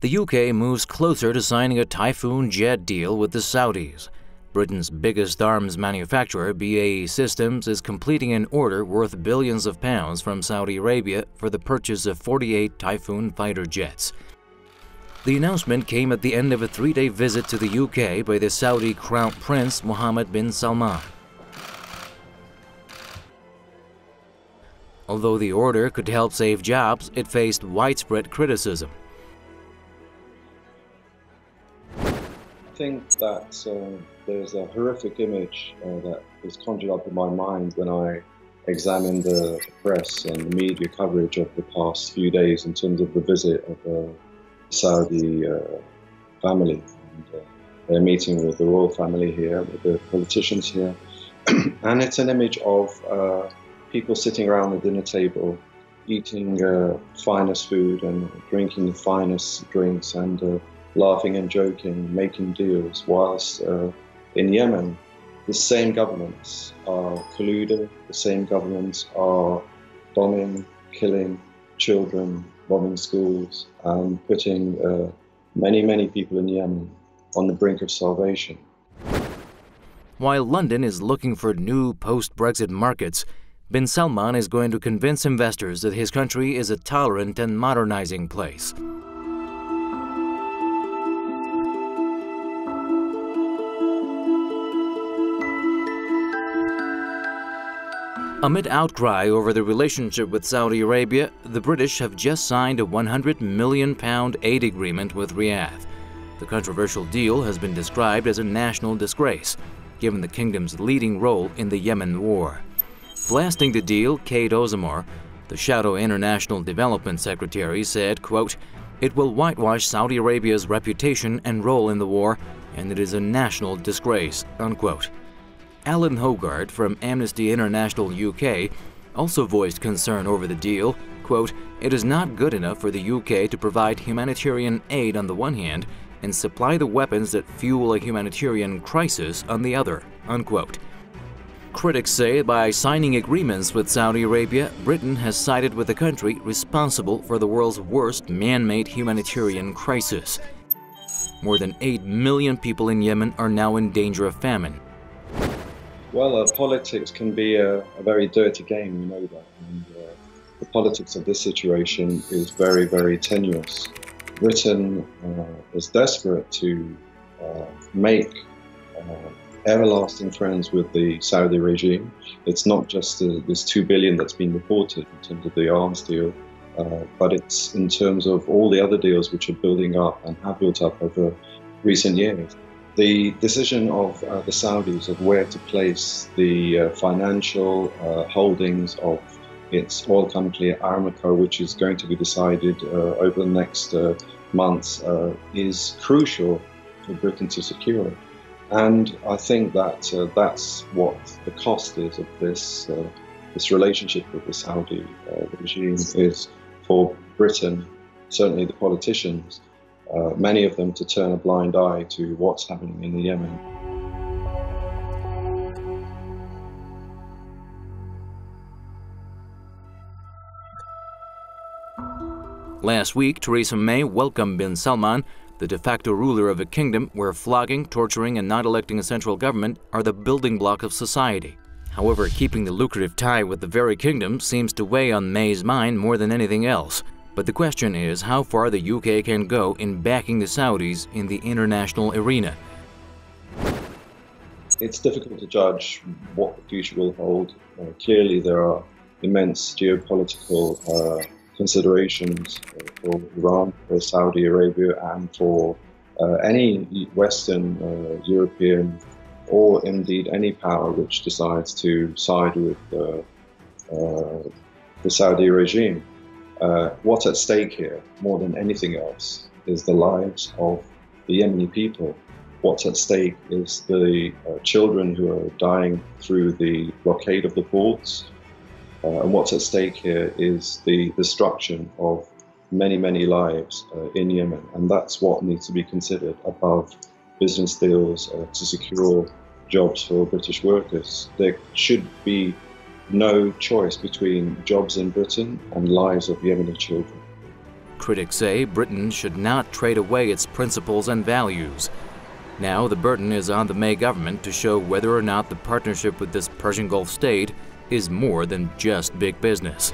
The UK moves closer to signing a Typhoon jet deal with the Saudis. Britain's biggest arms manufacturer, BAE Systems, is completing an order worth billions of pounds from Saudi Arabia for the purchase of 48 Typhoon fighter jets. The announcement came at the end of a three-day visit to the UK by the Saudi Crown Prince Mohammed bin Salman. Although the order could help save jobs, it faced widespread criticism. Think that uh, there's a horrific image uh, that is conjured up in my mind when I examine the press and the media coverage of the past few days in terms of the visit of the Saudi uh, family. And, uh, they're meeting with the royal family here, with the politicians here. and it's an image of uh, people sitting around the dinner table, eating uh, finest food and drinking the finest drinks and uh, laughing and joking, making deals, whilst uh, in Yemen, the same governments are colluding, the same governments are bombing, killing children, bombing schools, and putting uh, many, many people in Yemen on the brink of starvation. While London is looking for new post Brexit markets, Bin Salman is going to convince investors that his country is a tolerant and modernizing place. Amid outcry over the relationship with Saudi Arabia, the British have just signed a 100 million pound aid agreement with Riyadh. The controversial deal has been described as a national disgrace, given the kingdom's leading role in the Yemen war. Blasting the deal, Kate Osamor, the Shadow International Development Secretary, said, quote, It will whitewash Saudi Arabia's reputation and role in the war, and it is a national disgrace, unquote. Allan Hogarth from Amnesty International UK also voiced concern over the deal. Quote, It is not good enough for the UK to provide humanitarian aid on the one hand and supply the weapons that fuel a humanitarian crisis on the other. Unquote. Critics say by signing agreements with Saudi Arabia, Britain has sided with the country responsible for the world's worst man-made humanitarian crisis. More than 8 million people in Yemen are now in danger of famine. Well, uh, politics can be a, a, very dirty game, we know that. And uh, the politics of this situation is very, very tenuous. Britain uh, is desperate to uh, make uh, everlasting friends with the Saudi regime. It's not just uh, this two billion that's been reported in terms of the arms deal, but it's in terms of all the other deals which are building up and have built up over recent years the decision of uh, the Saudis of where to place the uh, financial uh, holdings of its oil company Aramco, which is going to be decided uh, over the next uh, months, uh, is crucial for Britain to secure. And I think that that's what the cost is of this this relationship with the Saudi regime is for Britain, certainly the politicians, uh, many of them to turn a blind eye to what's happening in the Yemen. Last week, Theresa May welcomed bin Salman, the de facto ruler of a kingdom where flogging, torturing, and not electing a central government are the building block of society. However, keeping the lucrative tie with the very kingdom seems to weigh on May's mind more than anything else. But the question is how far the UK can go in backing the Saudis in the international arena. It's difficult to judge what the future will hold. Uh, clearly, there are immense geopolitical uh, considerations for Iran, for Saudi Arabia, and for uh, any Western uh, European or indeed any power which decides to side with uh, uh, the Saudi regime. Uh, what's at stake here, more than anything else, is the lives of the Yemeni people. What's at stake is the uh, children who are dying through the blockade of the ports. Uh, and what's at stake here is the destruction of many, many lives uh, in Yemen. And that's what needs to be considered above business deals uh, to secure jobs for British workers. There should be no choice between jobs in Britain and lives of Yemeni children. critics say Britain should not trade away its principles and values. Now the burden is on the May government to show whether or not the partnership with this Persian Gulf state is more than just big business.